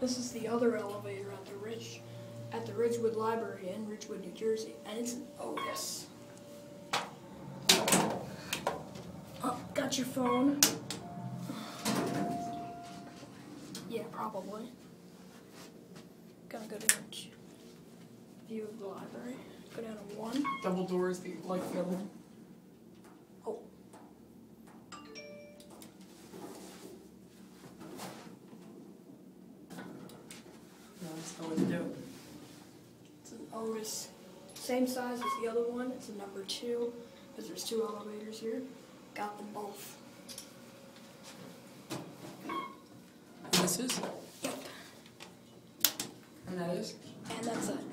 This is the other elevator at the Ridge, at the Ridgewood Library in Ridgewood, New Jersey, and it's oh, an Otis. Oh, got your phone? Yeah, probably. Gonna go down to view of the library. Go down to one. Double doors, the like film. No, that's not what to do. It's an Otis, same size as the other one. It's a number two, because there's two elevators here. Got them both. And this is? Yep. And that is? And that's it.